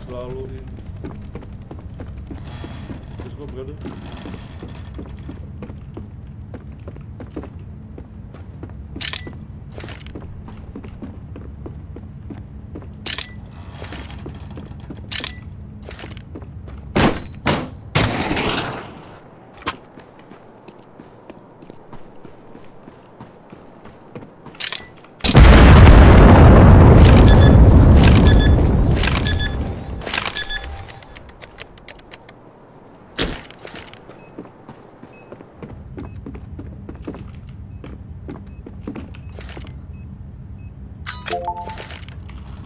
selalu ini. Terus gue berada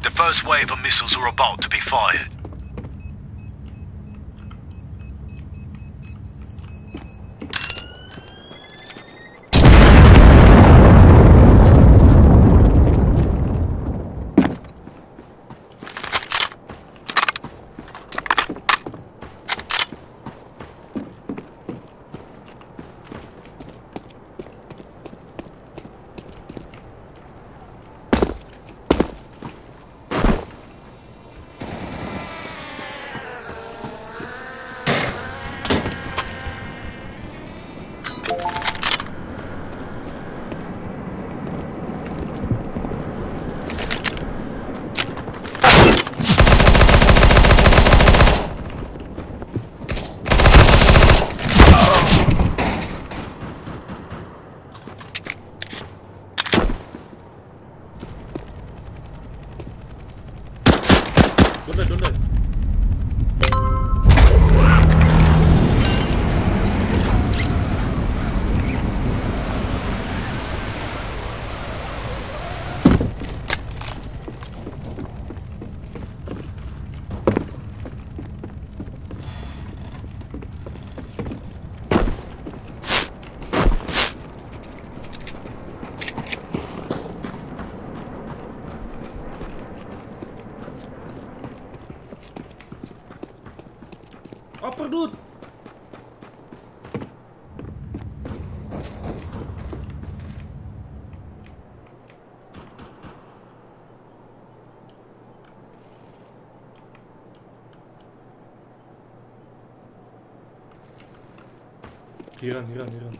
The first wave of missiles are about to be fired. Don't die, don't die. 르르 이런 이런 이런.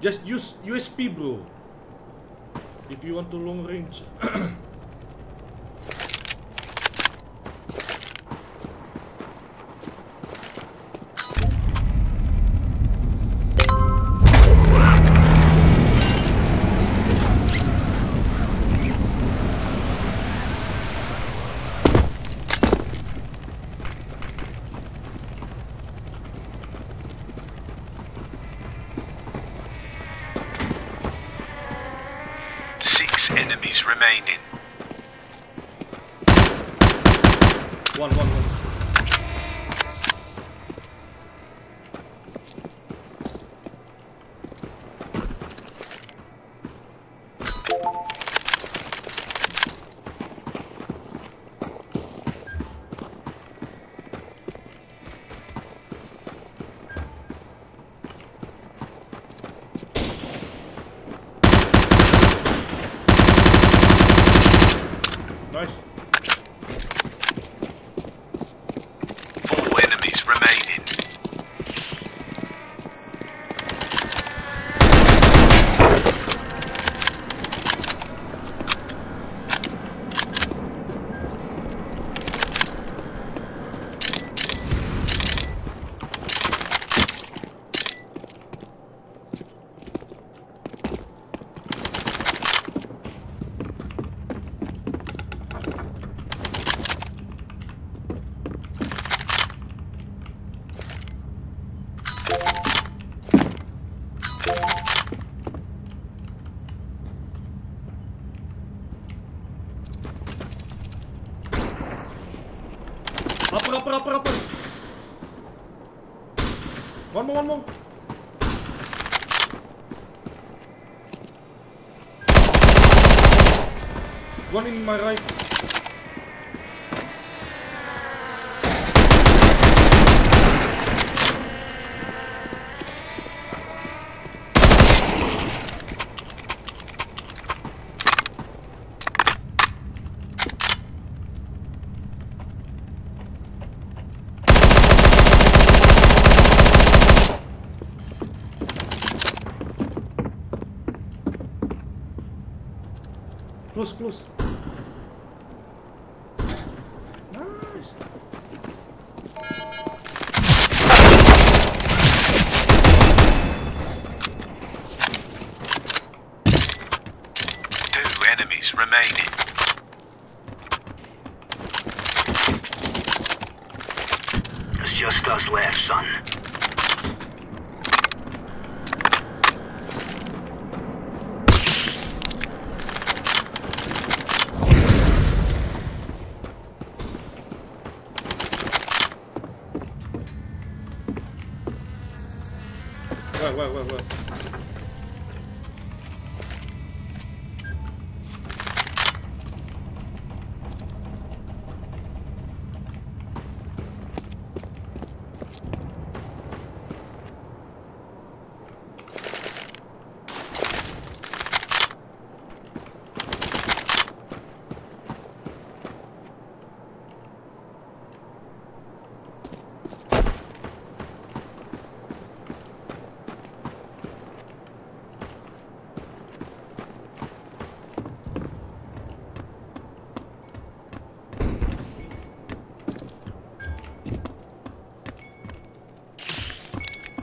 Just use USP, bro. If you want to long range. enemies remaining. One, one, one. Nice. Upper, upper, upper, upper. One more, one more. One in my right. Close, close. Nice. Two enemies remaining. It's just us left, son. 快快快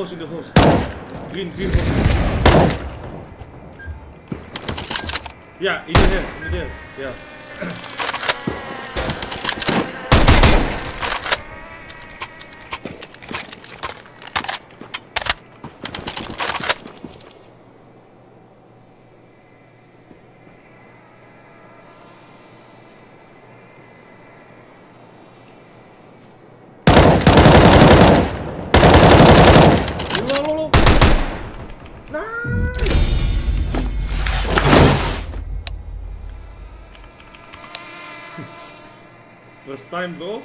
In the house, in the house. Green, green house. Yeah, in there, in there. Yeah. Time bro.